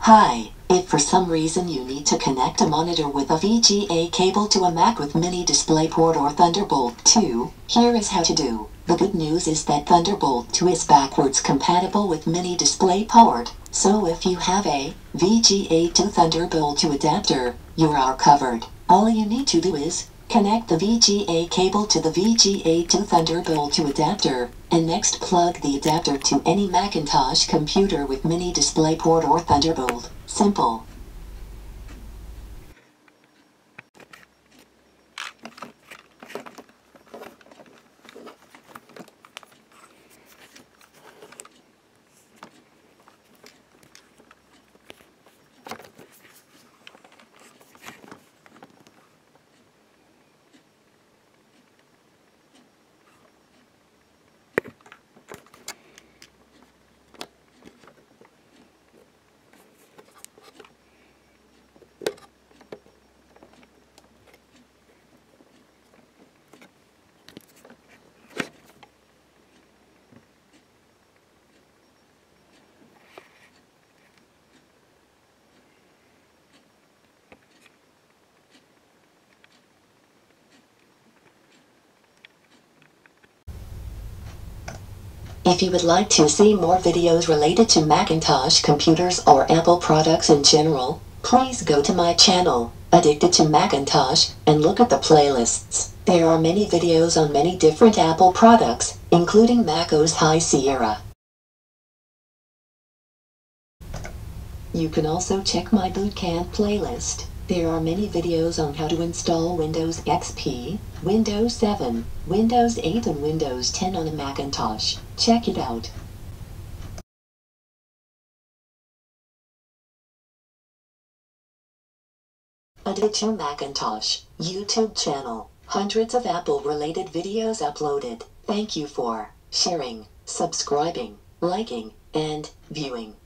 Hi, if for some reason you need to connect a monitor with a VGA cable to a Mac with Mini DisplayPort or Thunderbolt 2, here is how to do. The good news is that Thunderbolt 2 is backwards compatible with Mini DisplayPort, so if you have a VGA to Thunderbolt 2 adapter, you are covered. All you need to do is Connect the VGA cable to the VGA to Thunderbolt 2 adapter, and next plug the adapter to any Macintosh computer with Mini DisplayPort or Thunderbolt. Simple. If you would like to see more videos related to Macintosh computers or Apple products in general, please go to my channel, Addicted to Macintosh, and look at the playlists. There are many videos on many different Apple products, including MacOS High Sierra. You can also check my Bootcamp playlist. There are many videos on how to install Windows XP, Windows 7, Windows 8 and Windows 10 on a Macintosh. Check it out. To Macintosh YouTube channel. Hundreds of Apple related videos uploaded. Thank you for sharing, subscribing, liking, and viewing.